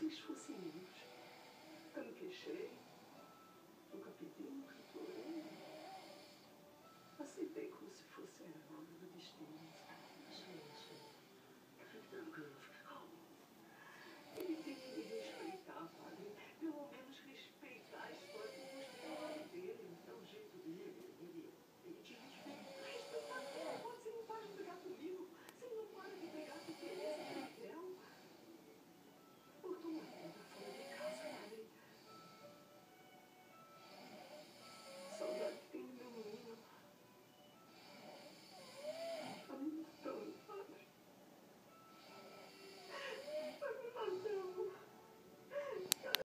si je fosse rouge.